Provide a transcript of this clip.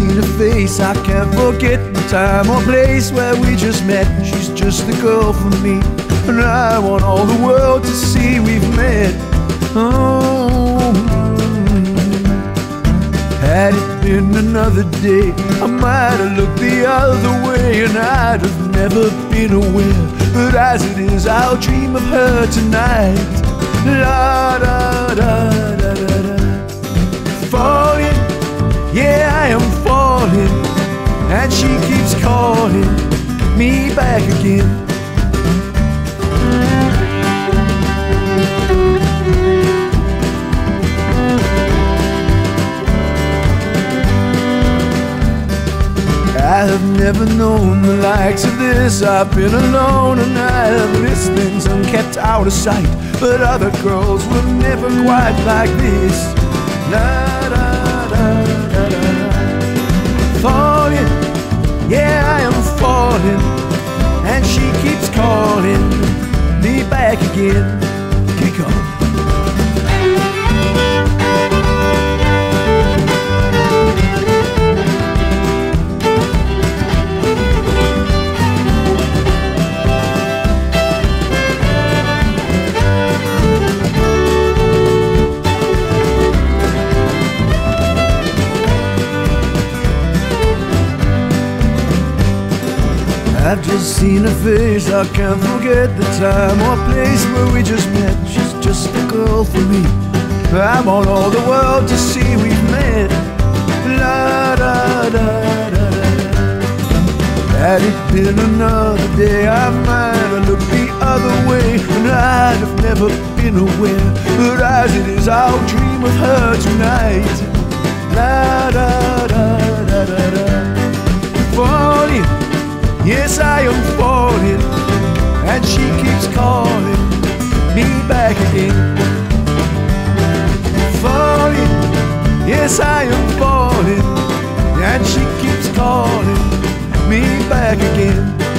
Seen her face. I can't forget the time or place where we just met. She's just the girl for me, and I want all the world to see we've met. Oh, had it been another day, I might have looked the other way, and I'd have never been aware. But as it is, I'll dream of her tonight. La da da she keeps calling me back again. I have never known the likes of this. I've been alone and I have missed things and kept out of sight. But other girls were never quite like this. La I've just seen her face, I can't forget the time or place where we just met. She's just the girl for me. I want all the world to see we've met. La da da da da. Had it been another day, I might have looked the other way, and I'd have never been aware. But as it is, I'll dream of her tonight. La da afford it. And she keeps calling me back again. Falling, yes, I am falling. And she keeps calling me back again.